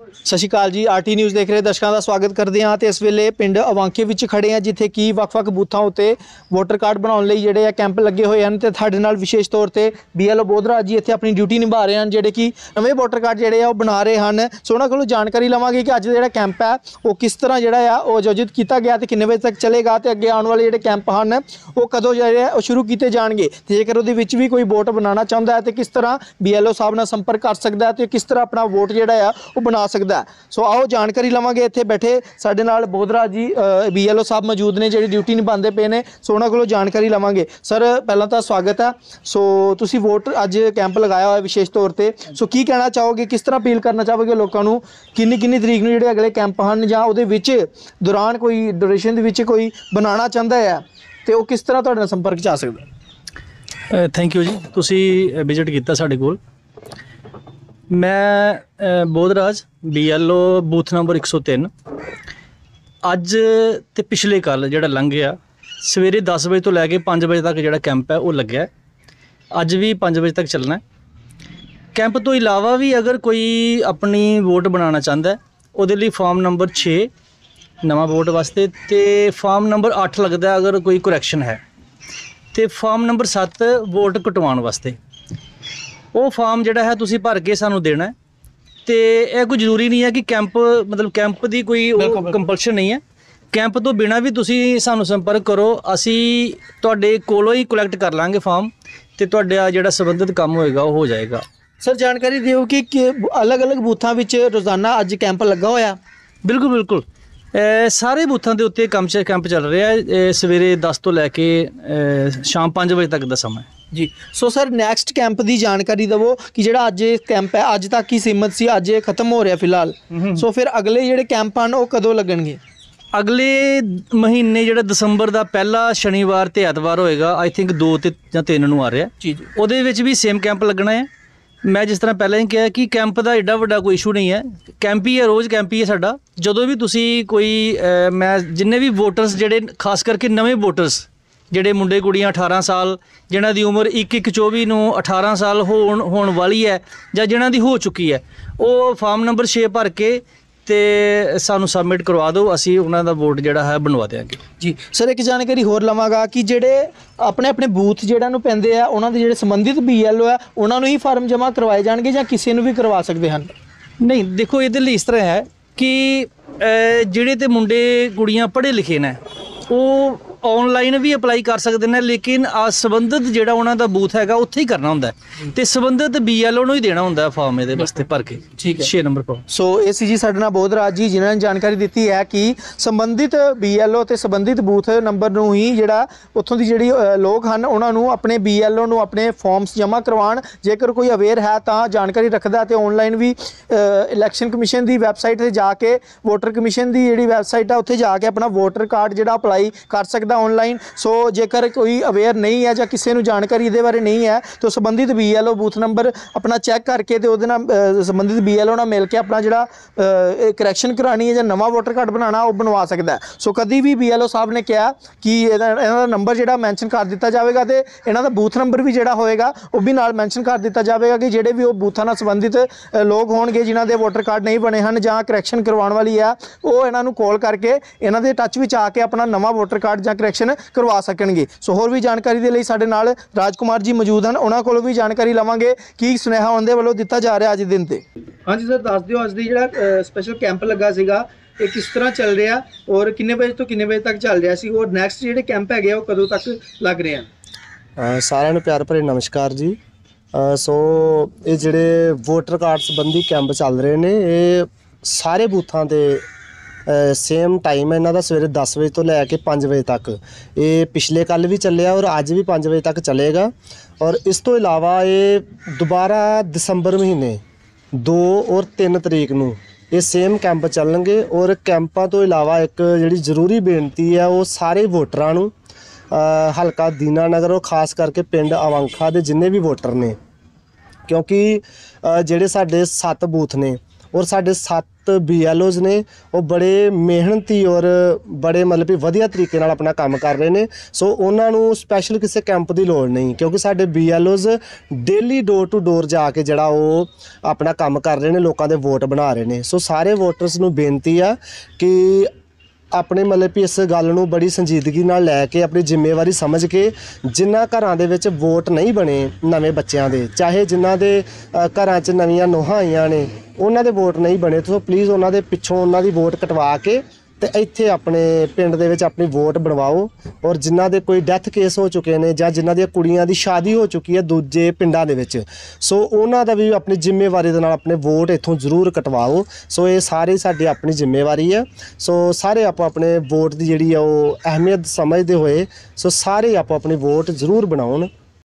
ਸਤਿ ਸ਼੍ਰੀ ਅਕਾਲ ਜੀ, RT news ਦੇਖ ਰਹੇ ਦਰਸ਼ਕਾਂ ਦਾ ਸਵਾਗਤ ਕਰਦੇ ਹਾਂ ਤੇ ਇਸ ਵੇਲੇ ਪਿੰਡ ਅਵਾਂਕੇ ਵਿੱਚ ਖੜੇ ਹਾਂ, ਜਿੱਥੇ ਕੀ ਵੱਖ-ਵੱਖ ਬੂਥਾਂ ਉੱਤੇ ਵੋਟਰ ਕਾਰਡ ਬਣਾਉਣ ਲਈ ਜਿਹੜੇ ਆ ਕੈਂਪ ਲੱਗੇ ਹੋਏ ਹਨ ਤੇ ਸਾਡੇ ਨਾਲ ਵਿਸ਼ੇਸ਼ ਤੌਰ ਤੇ ਬੀਐਲਓ ਬੋਧਰਾ ਜੀ ਇੱਥੇ ਆਪਣੀ ਡਿਊਟੀ ਨਿਭਾ ਰਹੇ ਹਨ, ਜਿਹੜੇ ਕਿ ਨਵੇਂ ਵੋਟਰ ਕਾਰਡ ਜਿਹੜੇ ਆ ਉਹ ਬਣਾ ਰਹੇ ਹਨ। ਸੋ ਉਹਨਾਂ ਕੋਲੋਂ ਜਾਣਕਾਰੀ ਲਵਾਂਗੇ ਕਿ ਅੱਜ ਦਾ ਜਿਹੜਾ ਕੈਂਪ ਹੈ, ਉਹ ਕਿਸ ਤਰ੍ਹਾਂ ਜਿਹੜਾ ਆ ਉਹ ਆਯੋਜਿਤ ਕੀਤਾ ਗਿਆ ਤੇ ਕਿੰਨੇ ਵਜੇ ਤੱਕ ਚੱਲੇਗਾ ਤੇ ਅੱਗੇ ਆਉਣ ਵਾਲੇ ਜਿਹੜੇ ਕੈਂਪ ਹਨ, ਉਹ ਕਦੋਂ ਜਿਹੜੇ ਆ ਉਹ ਸ਼ੁਰੂ ਕੀਤੇ ਜਾਣਗੇ ਤੇ ਜੇਕਰ ਉਹਦੇ ਵਿੱਚ ਵੀ ਕੋਈ ਵੋਟ ਬਣਾਉਣਾ ਚਾਹੁੰਦਾ ਹੈ ਤੇ ਕਿਸ ਤਰ੍ਹਾਂ ਬੀਐਲਓ ਸਾਹਿਬ ਨਾਲ ਸੰਪਰਕ ਕਰ ਸਕਦਾ ਹੈ ਤੇ ਕਿਸ ਤਰ੍ਹਾਂ ਆਪਣਾ ਵੋਟ ਜਿਹੜਾ ਆ ਉਹ ਬਣਾ ਸਕਦਾ ਸੋ ਆਓ ਜਾਣਕਾਰੀ ਲਵਾਂਗੇ ਇੱਥੇ ਬੈਠੇ ਸਾਡੇ ਨਾਲ ਬੋਧਰਾ ਜੀ ਬੀਐਲਓ ਸਾਹਿਬ ਮੌਜੂਦ ਨੇ, ਜਿਹੜੇ ਡਿਊਟੀ ਨਿਭਾਉਂਦੇ ਪਏ ਨੇ। ਸੋ ਉਹਨਾਂ ਕੋਲੋਂ ਜਾਣਕਾਰੀ ਲਵਾਂਗੇ। ਸਰ ਪਹਿਲਾਂ ਤਾਂ ਸਵਾਗਤ ਹੈ। ਸੋ ਤੁਸੀਂ ਵੋਟ ਅੱਜ ਕੈਂਪ ਲਗਾਇਆ ਹੋਇਆ ਵਿਸ਼ੇਸ਼ ਤੌਰ ਤੇ। ਸੋ ਕੀ ਕਹਿਣਾ ਚਾਹੋਗੇ? ਕਿਸ ਤਰ੍ਹਾਂ ਅਪੀਲ ਕਰਨਾ ਚਾਹੋਗੇ ਲੋਕਾਂ ਨੂੰ? ਕਿੰਨੀ ਕਿੰਨੀ ਤਰੀਕ ਨੂੰ ਜਿਹੜੇ ਅਗਲੇ ਕੈਂਪ ਹਨ ਜਾਂ ਉਹਦੇ ਵਿੱਚ ਦੌਰਾਨ ਕੋਈ ਡਿਊਰੇਸ਼ਨ ਦੇ ਵਿੱਚ ਕੋਈ ਬਣਾਉਣਾ ਚਾਹੁੰਦਾ ਹੈ? ਤੇ ਉਹ ਕਿਸ ਤਰ੍ਹਾਂ ਤੁਹਾਡੇ ਨਾਲ ਸੰਪਰਕ ਚ ਆ ਸਕਦਾ? ਥੈਂਕ ਯੂ ਜੀ। ਤੁਸੀਂ ਵਿਜ਼ਿਟ ਕੀਤਾ ਸਾਡੇ ਕੋਲ। ਮੈਂ ਅ, ਬੋਧਰਾਜ ਬੀਐਲਓ ਬੂਥ ਨੰਬਰ 103 ਅੱਜ ਤੇ ਪਿਛਲੇ ਕੱਲ ਜਿਹੜਾ ਲੰਘ ਗਿਆ ਸਵੇਰੇ 10 ਵਜੇ ਤੋਂ ਲੈ ਕੇ 5 ਵਜੇ ਤੱਕ ਜਿਹੜਾ ਕੈਂਪ ਹੈ ਉਹ ਲੱਗਿਆ। ਅੱਜ ਵੀ 5 ਵਜੇ ਤੱਕ ਚੱਲਣਾ ਕੈਂਪ ਤੋਂ ਇਲਾਵਾ ਵੀ ਅਗਰ ਕੋਈ ਆਪਣੀ ਵੋਟ ਬਣਾਉਣਾ ਚਾਹੁੰਦਾ ਉਹਦੇ ਲਈ ਫਾਰਮ ਨੰਬਰ 6 ਨਵਾਂ ਵੋਟ ਵਾਸਤੇ ਤੇ ਫਾਰਮ ਨੰਬਰ 8 ਲੱਗਦਾ ਅਗਰ ਕੋਈ ਕਰੈਕਸ਼ਨ ਹੈ। ਤੇ ਫਾਰਮ ਨੰਬਰ 7 ਵੋਟ ਕਟਵਾਉਣ ਵਾਸਤੇ। ਉਹ ਫਾਰਮ ਜਿਹੜਾ ਹੈ ਤੁਸੀਂ ਭਰ ਕੇ ਸਾਨੂੰ ਦੇਣਾ ਹੈ। ਤੇ ਇਹ ਕੋਈ ਜ਼ਰੂਰੀ ਨਹੀਂ ਹੈ ਕਿ ਕੈਂਪ ਮਤਲਬ ਕੈਂਪ ਦੀ ਕੋਈ ਉਹ ਕੰਪਲਸ਼ਨ ਨਹੀਂ ਹੈ। ਕੈਂਪ ਤੋਂ ਬਿਨਾ ਵੀ ਤੁਸੀਂ ਸਾਨੂੰ ਸੰਪਰਕ ਕਰੋ ਅਸੀਂ ਤੁਹਾਡੇ ਕੋਲੋਂ ਹੀ ਕਲੈਕਟ ਕਰ ਲਾਂਗੇ ਫਾਰਮ ਤੇ ਤੁਹਾਡਾ ਜਿਹੜਾ ਸੰਬੰਧਿਤ ਕੰਮ ਹੋਏਗਾ ਉਹ ਹੋ ਜਾਏਗਾ। ਸਰ ਜਾਣਕਾਰੀ ਦਿਓ ਕਿ ਅਲੱਗ-ਅਲੱਗ ਬੂਥਾਂ ਵਿੱਚ ਰੋਜ਼ਾਨਾ ਅੱਜ ਕੈਂਪ ਲੱਗਾ ਹੋਇਆ। ਬਿਲਕੁਲ ਬਿਲਕੁਲ। ਸਾਰੇ ਬੂਥਾਂ ਦੇ ਉੱਤੇ ਕੰਮ ਕੈਂਪ ਚੱਲ ਰਿਹਾ ਹੈ। ਸਵੇਰੇ 10 ਤੋਂ ਲੈ ਕੇ ਸ਼ਾਮ 5 ਵਜੇ ਤੱਕ ਦਾ ਸਮਾਂ ਹੈ। ਜੀ। ਸੋ ਸਰ ਨੈਕਸਟ ਕੈਂਪ ਦੀ ਜਾਣਕਾਰੀ ਦਿਵੋ ਕਿ ਜਿਹੜਾ ਅੱਜ ਇਹ ਕੈਂਪ ਹੈ ਅੱਜ ਤੱਕ ਹੀ ਸੀਮਤ ਸੀ ਅੱਜ ਇਹ ਖਤਮ ਹੋ ਰਿਹਾ ਫਿਲਹਾਲ। ਸੋ ਫਿਰ ਅਗਲੇ ਜਿਹੜੇ ਕੈਂਪ ਹਨ ਉਹ ਕਦੋਂ ਲੱਗਣਗੇ? ਅਗਲੇ ਮਹੀਨੇ ਜਿਹੜਾ ਦਸੰਬਰ ਦਾ ਪਹਿਲਾ ਸ਼ਨੀਵਾਰ ਤੇ ਐਤਵਾਰ ਹੋਏਗਾ ਆਈ ਥਿੰਕ 2 ਤੇ ਜਾਂ 3 ਨੂੰ ਆ ਰਿਹਾ। ਜੀ ਜੀ। ਉਹਦੇ ਵਿੱਚ ਵੀ ਸੇਮ ਕੈਂਪ ਲੱਗਣਾ ਹੈ। ਮੈਂ ਜਿਸ ਤਰ੍ਹਾਂ ਪਹਿਲਾਂ ਹੀ ਕਿਹਾ ਕਿ ਕੈਂਪ ਦਾ ਏਡਾ ਵੱਡਾ ਕੋਈ ਇਸ਼ੂ ਨਹੀਂ ਹੈ। ਕੈਂਪ ਹੀ ਹੈ ਰੋਜ਼ ਕੈਂਪ ਹੀ ਹੈ ਸਾਡਾ। ਜਦੋਂ ਵੀ ਤੁਸੀਂ ਕੋਈ ਮੈਂ ਜਿੰਨੇ ਵੀ ਵੋਟਰਸ ਜਿਹੜੇ ਖਾਸ ਕਰਕੇ ਨਵੇਂ ਵੋਟਰਸ ਜਿਹੜੇ ਮੁੰਡੇ ਕੁੜੀਆਂ 18 ਸਾਲ ਜਿਨ੍ਹਾਂ ਦੀ ਉਮਰ 21 ਇੱਕ 24 ਨੂੰ 18 ਸਾਲ ਹੋਣ ਹੋਣ ਵਾਲੀ ਹੈ ਜਾਂ ਜਿਨ੍ਹਾਂ ਦੀ ਹੋ ਚੁੱਕੀ ਹੈ ਉਹ ਫਾਰਮ ਨੰਬਰ 6 ਭਰ ਕੇ ਤੇ ਸਾਨੂੰ ਸਬਮਿਟ ਕਰਵਾ ਦਿਓ ਅਸੀਂ ਉਹਨਾਂ ਦਾ ਵੋਟ ਜਿਹੜਾ ਹੈ ਬਣਵਾ ਦਿਆਂਗੇ। ਜੀ ਸਰ ਇੱਕ ਜਾਣਕਾਰੀ ਹੋਰ ਲਵਾਂਗਾ ਕਿ ਜਿਹੜੇ ਆਪਣੇ ਆਪਣੇ ਬੂਥ ਜਿਹੜਾ ਨੂੰ ਪੈਂਦੇ ਆ ਉਹਨਾਂ ਦੇ ਜਿਹੜੇ ਸੰਬੰਧਿਤ ਬੀਐਲਓ ਆ ਉਹਨਾਂ ਨੂੰ ਹੀ ਫਾਰਮ ਜਮ੍ਹਾਂ ਕਰਵਾਏ ਜਾਣਗੇ ਜਾਂ ਕਿਸੇ ਨੂੰ ਵੀ ਕਰਵਾ ਸਕਦੇ ਹਨ? ਨਹੀਂ ਦੇਖੋ ਇਹਦੇ ਲਈ ਇਸ ਤਰ੍ਹਾਂ ਹੈ ਕਿ ਜਿਹੜੇ ਤੇ ਮੁੰਡੇ ਕੁੜੀਆਂ ਪੜ੍ਹੇ ਲਿਖੇ ਨੇ ਉਹ ਆਨਲਾਈਨ ਵੀ ਅਪਲਾਈ ਕਰ ਸਕਦੇ ਨੇ ਲੇਕਿਨ ਆ ਸੰਬੰਧਿਤ ਜਿਹੜਾ ਉਹਨਾਂ ਦਾ ਬੂਥ ਹੈਗਾ ਉੱਥੇ ਹੀ ਕਰਨਾ ਹੁੰਦਾ। ਤੇ ਸੰਬੰਧਿਤ ਬੀਐਲਓ ਨੂੰ ਹੀ ਦੇਣਾ ਹੁੰਦਾ ਹੈ ਫਾਰਮ ਇਹਦੇ ਵਾਸਤੇ ਭਰ ਕੇ ਠੀਕ ਹੈ। 6 ਨੰਬਰ ਫਾਰਮ ਸੋ ਇਹ ਸੀ ਜੀ ਸਾਡੇ ਨਾਲ ਬੋਧਰਾਜ ਜੀ ਜਿਨ੍ਹਾਂ ਨੇ ਜਾਣਕਾਰੀ ਦਿੱਤੀ ਹੈ ਕਿ ਸੰਬੰਧਿਤ ਬੀਐਲਓ ਤੇ ਸੰਬੰਧਿਤ ਬੂਥ ਨੰਬਰ ਨੂੰ ਹੀ ਜਿਹੜਾ ਉੱਥੋਂ ਦੀ ਜਿਹੜੀ ਲੋਕ ਹਨ ਉਹਨਾਂ ਨੂੰ ਆਪਣੇ ਬੀਐਲਓ ਨੂੰ ਆਪਣੇ ਫਾਰਮਸ ਜਮ੍ਹਾਂ ਕਰਵਾਉਣ ਜੇਕਰ ਕੋਈ ਅਵੇਅਰ ਹੈ ਤਾਂ ਜਾਣਕਾਰੀ ਰੱਖਦਾ ਤੇ ਆਨਲਾਈਨ ਵੀ ਇਲੈਕਸ਼ਨ ਕਮਿਸ਼ਨ ਦੀ ਵੈਬਸਾਈਟ ਤੇ ਜਾ ਕੇ ਵੋਟਰ ਕਮਿਸ਼ਨ ਦੀ ਜਿਹੜੀ ਵੈਬਸਾਈਟ ਆ ਉੱਥੇ ਜਾ ਕੇ ਆਪਣਾ ਵੋਟਰ ਕਾਰਡ ਜਿਹੜਾ ਅਪਲਾਈ ਕਰ ਸਕਦਾ ਆਨਲਾਈਨ ਸੋ ਜੇਕਰ ਕੋਈ ਅਵੇਅਰ ਨਹੀਂ ਹੈ ਜਾਂ ਕਿਸੇ ਨੂੰ ਜਾਣਕਾਰੀ ਇਹਦੇ ਬਾਰੇ ਨਹੀਂ ਹੈ ਤਾਂ ਸੰਬੰਧਿਤ ਬੀਐਲਓ ਬੂਥ ਨੰਬਰ ਆਪਣਾ ਚੈੱਕ ਕਰਕੇ ਤੇ ਉਹਦੇ ਨਾਲ ਅ, ਸੰਬੰਧਿਤ ਬੀਐਲਓ ਨਾਲ ਮਿਲ ਕੇ ਆਪਣਾ ਜਿਹੜਾ ਕਰੈਕਸ਼ਨ ਕਰਾਣੀ ਹੈ ਜਾਂ ਨਵਾਂ ਵੋਟਰ ਕਾਰਡ ਬਣਾਉਣਾ ਉਹ ਬਣਵਾ ਸਕਦਾ ਸੋ ਕਦੀ ਵੀ ਬੀਐਲਓ ਸਾਹਿਬ ਨੇ ਕਿਹਾ ਕਿ ਇਹਦਾ ਇਹਨਾਂ ਦਾ ਨੰਬਰ ਜਿਹੜਾ ਮੈਂਸ਼ਨ ਕਰ ਦਿੱਤਾ ਜਾਵੇਗਾ ਤੇ ਇਹਨਾਂ ਦਾ ਬੂਥ ਨੰਬਰ ਵੀ ਜਿਹੜਾ ਹੋਏਗਾ ਉਹ ਵੀ ਨਾਲ ਮੈਂਸ਼ਨ ਕਰ ਦਿੱਤਾ ਜਾਵੇਗਾ ਕਿ ਜਿਹੜੇ ਵੀ ਉਹ ਬੂਥਾਂ ਨਾਲ ਸੰਬੰਧਿਤ ਲੋਕ ਹੋਣਗੇ ਜਿਨ੍ਹਾਂ ਦੇ ਵੋਟਰ ਕਾਰਡ ਨਹੀਂ ਬਣੇ ਹਨ ਜਾਂ ਕਰੈਕਸ਼ਨ ਕਰਵਾਉਣ ਵਾਲੀ ਆ ਉਹ ਇਹਨਾਂ ਨੂੰ ਕਾਲ ਕਰਕੇ ਇਹਨਾਂ ਦੇ ਟੱਚ ਵਿੱਚ ਆ ਕੇ ਆਪਣਾ ਨਵਾਂ ਵੋਟਰ ਕਾਰਡ ਜਾਂ ਕਰੈਕਸ਼ਨ ਕਰਵਾ ਸਕਣਗੇ। ਸੋ ਹੋਰ ਵੀ ਜਾਣਕਾਰੀ ਦੇ ਲਈ ਸਾਡੇ ਨਾਲ ਰਾਜਕੁਮਾਰ ਜੀ ਮੌਜੂਦ ਹਨ। ਉਹਨਾਂ ਕੋਲੋਂ ਵੀ ਜਾਣਕਾਰੀ ਲਵਾਂਗੇ ਕੀ ਸੁਨੇਹਾ ਉਹਦੇ ਵੱਲੋਂ ਦਿੱਤਾ ਜਾ ਰਿਹਾ ਅੱਜ ਦਿਨ ਤੇ। ਹਾਂਜੀ ਸਰ ਦੱਸ ਦਿਓ ਅੱਜ ਦੀ ਜਿਹੜਾ ਸਪੈਸ਼ਲ ਕੈਂਪ ਲੱਗਾ ਸੀਗਾ ਇਹ ਕਿਸ ਤਰ੍ਹਾਂ ਚੱਲ ਰਿਹਾ ਔਰ ਕਿੰਨੇ ਵਜੇ ਤੋਂ ਕਿੰਨੇ ਵਜੇ ਤੱਕ ਚੱਲ ਰਿਹਾ ਸੀ ਔਰ ਨੈਕਸਟ ਜਿਹੜੇ ਕੈਂਪ ਹੈਗੇ ਆ ਉਹ ਕਦੋਂ ਤੱਕ ਲੱਗ ਰਹੇ ਹਨ ਸਾਰਿਆਂ ਨੂੰ ਪਿਆਰ ਭਰੇ ਨਮਸਕਾਰ ਜੀ। ਸੋ ਇਹ ਜਿਹੜੇ ਵੋਟਰ ਕਾਰਡ ਸੰਬੰਧੀ ਕੈਂਪ ਚੱਲ ਰਹੇ ਨੇ ਇਹ ਸਾਰੇ ਬੂਥਾਂ ਤੇ ਸੇਮ ਟਾਈਮ ਹੈ ਇਹਨਾਂ ਦਾ ਸਵੇਰੇ 10 ਵਜੇ ਤੋਂ ਲੈ ਕੇ 5 ਵਜੇ ਤੱਕ। ਇਹ ਪਿਛਲੇ ਕੱਲ ਵੀ ਚੱਲਿਆ ਔਰ ਅੱਜ ਵੀ 5 ਵਜੇ ਤੱਕ ਚੱਲੇਗਾ। ਔਰ ਇਸ ਤੋਂ ਇਲਾਵਾ ਇਹ ਦੁਬਾਰਾ ਦਸੰਬਰ ਮਹੀਨੇ 2 ਔਰ 3 ਤਰੀਕ ਨੂੰ ਇਹ ਸੇਮ ਕੈਂਪ ਚੱਲਣਗੇ ਔਰ ਕੈਂਪਾਂ ਤੋਂ ਇਲਾਵਾ ਇੱਕ ਜਿਹੜੀ ਜ਼ਰੂਰੀ ਬੇਨਤੀ ਹੈ ਉਹ ਸਾਰੇ ਵੋਟਰਾਂ ਨੂੰ ਅ, ਹਲਕਾ ਦੀਨਾਨਗਰ ਉਹ ਖਾਸ ਕਰਕੇ ਪਿੰਡ ਅਵੰਖਾ ਦੇ ਜਿੰਨੇ ਵੀ ਵੋਟਰ ਨੇ ਕਿਉਂਕਿ ਜਿਹੜੇ ਸਾਡੇ 7 ਬੂਥ ਨੇ ਔਰ ਸਾਡੇ ਸੱਤ ਬੀਐਲਓਜ਼ ਨੇ, ਉਹ ਬੜੇ ਮਿਹਨਤੀ ਔਰ ਬੜੇ ਮਤਲਬ ਕਿ ਵਧੀਆ ਤਰੀਕੇ ਨਾਲ ਆਪਣਾ ਕੰਮ ਕਰ ਰਹੇ ਨੇ। ਸੋ ਉਹਨਾਂ ਨੂੰ ਸਪੈਸ਼ਲ ਕਿਸੇ ਕੈਂਪ ਦੀ ਲੋੜ ਨਹੀਂ, ਕਿਉਂਕਿ ਸਾਡੇ BLOs daily door to door ਜਾ ਕੇ ਜਿਹੜਾ ਉਹ ਆਪਣਾ ਕੰਮ ਕਰ ਰਹੇ ਨੇ, ਲੋਕਾਂ ਦੇ ਵੋਟ ਬਣਾ ਰਹੇ ਨੇ। ਸੋ ਸਾਰੇ ਵੋਟਰਸ ਨੂੰ ਬੇਨਤੀ ਆ ਕਿ ਆਪਣੇ ਮਤਲਬ ਵੀ ਇਸ ਗੱਲ ਨੂੰ ਬੜੀ ਸੰਜੀਦਗੀ ਨਾਲ ਲੈ ਕੇ, ਆਪਣੀ ਜ਼ਿੰਮੇਵਾਰੀ ਸਮਝ ਕੇ ਜਿਨ੍ਹਾਂ ਘਰਾਂ ਦੇ ਵਿੱਚ ਵੋਟ ਨਹੀਂ ਬਣੇ ਨਵੇਂ ਬੱਚਿਆਂ ਦੇ, ਚਾਹੇ ਜਿਨ੍ਹਾਂ ਦੇ ਘਰਾਂ 'ਚ ਨਵੀਆਂ ਨੋਹਾਂ ਆਈਆਂ ਨੇ ਉਹਨਾਂ ਦੇ ਵੋਟ ਨਹੀਂ ਬਣੇ। ਸੋ ਪਲੀਜ਼ ਉਹਨਾਂ ਦੇ ਪਿੱਛੋਂ ਉਹਨਾਂ ਦੀ ਵੋਟ ਕਟਵਾ ਕੇ ਤੇ ਇੱਥੇ ਆਪਣੇ ਪਿੰਡ ਦੇ ਵਿੱਚ ਆਪਣੀ ਵੋਟ ਬਣਵਾਓ। ਔਰ ਜਿਨ੍ਹਾਂ ਦੇ ਕੋਈ ਡੈਥ ਕੇਸ ਹੋ ਚੁੱਕੇ ਨੇ ਜਾਂ ਜਿਨ੍ਹਾਂ ਦੀਆਂ ਕੁੜੀਆਂ ਦੀ ਸ਼ਾਦੀ ਹੋ ਚੁੱਕੀ ਹੈ ਦੂਜੇ ਪਿੰਡਾਂ ਦੇ ਵਿੱਚ, ਸੋ ਉਹਨਾਂ ਦਾ ਵੀ ਆਪਣੀ ਜ਼ਿੰਮੇਵਾਰੀ ਦੇ ਨਾਲ ਆਪਣੇ ਵੋਟ ਇੱਥੋਂ ਜ਼ਰੂਰ ਕਟਵਾਓ। ਸੋ ਇਹ ਸਾਰੇ ਸਾਡੀ ਆਪਣੀ ਜ਼ਿੰਮੇਵਾਰੀ ਹੈ। ਸੋ ਸਾਰੇ ਆਪਾਂ ਆਪਣੇ ਵੋਟ ਦੀ ਜਿਹੜੀ ਆ ਉਹ ਅਹਿਮੀਅਤ ਸਮਝਦੇ ਹੋਏ, ਸੋ ਸਾਰੇ ਆਪਾਂ ਆਪਣੀ ਵੋਟ ਜ਼ਰੂਰ ਬਣਾਉਣ।